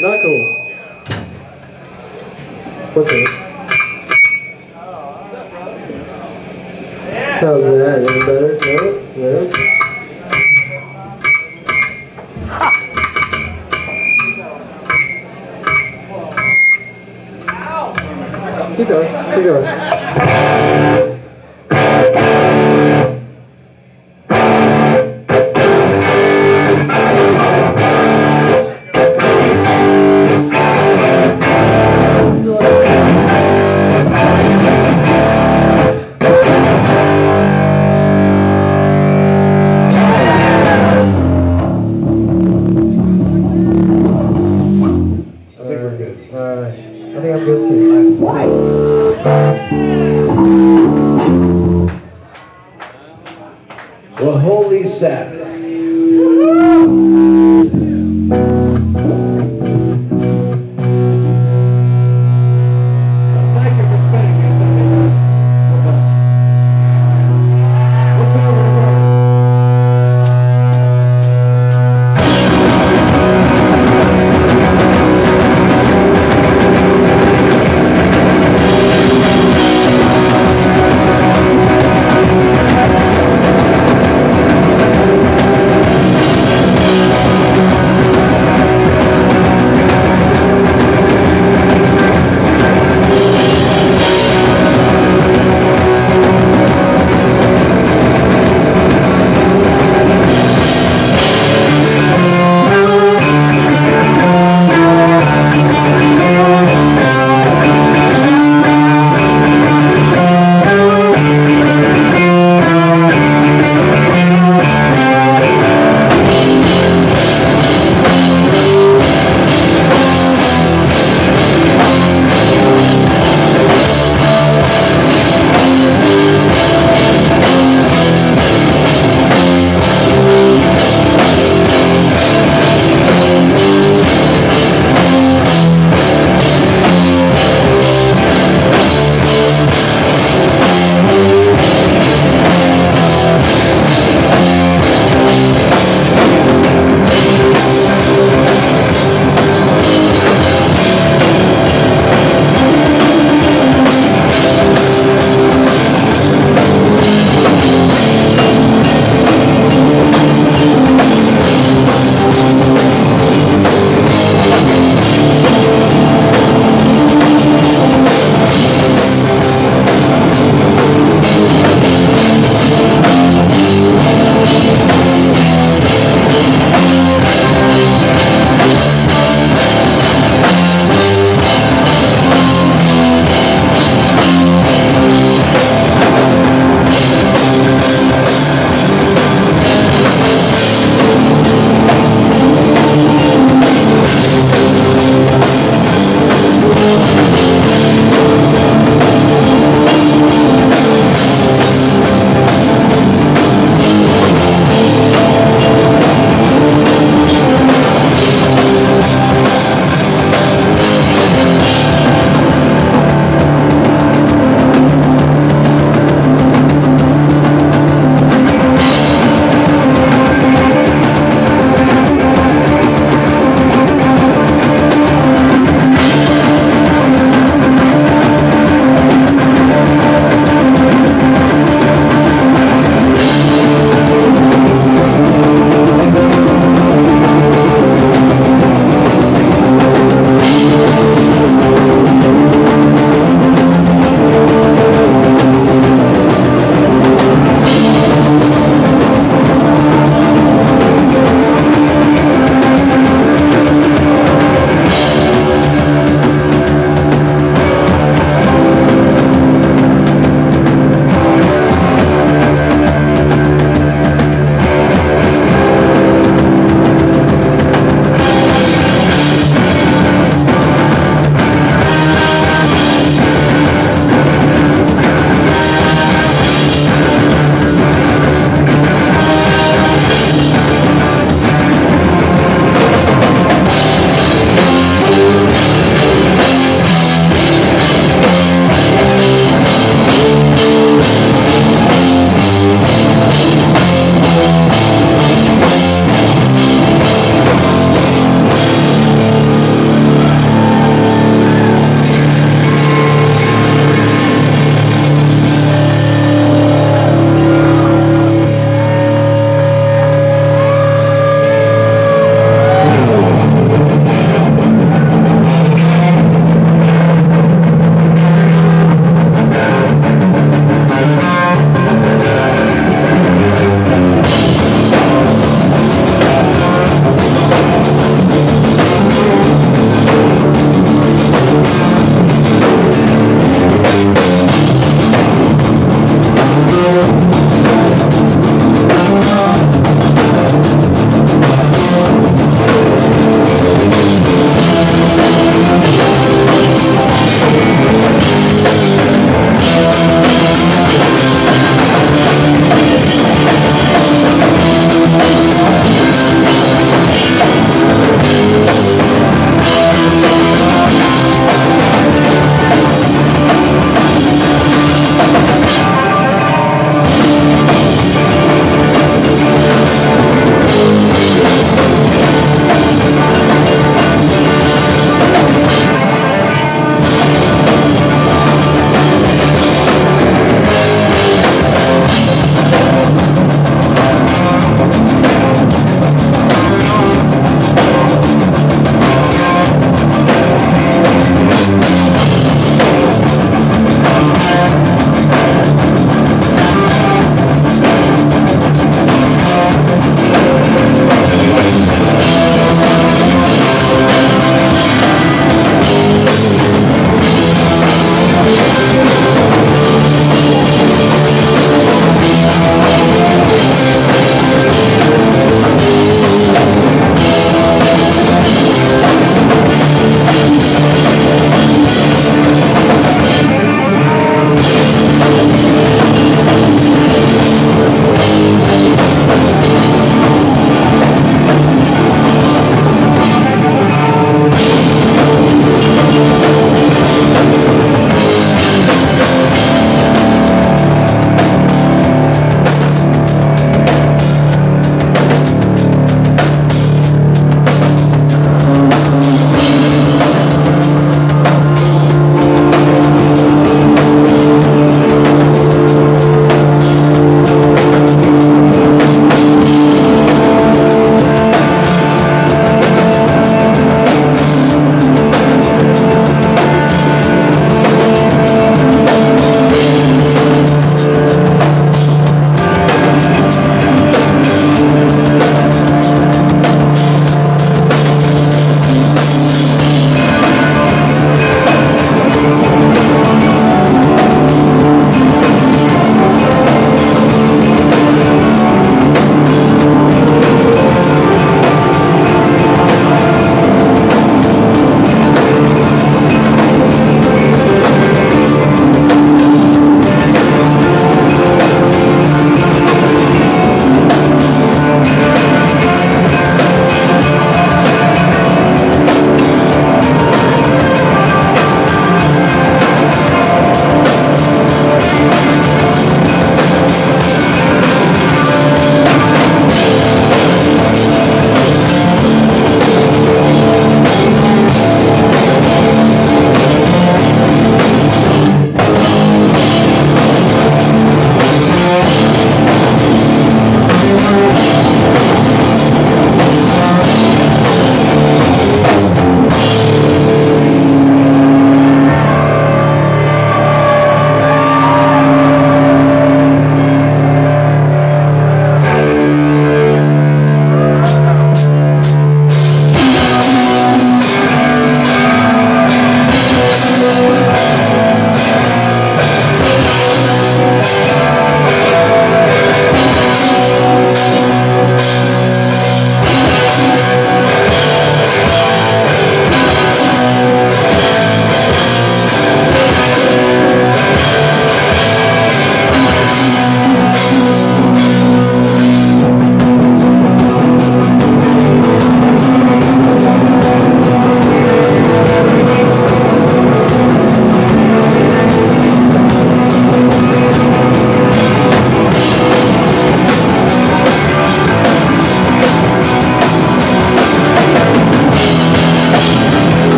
Knuckle. What's it? How's that? Any better? No? No? Keep going. Keep going.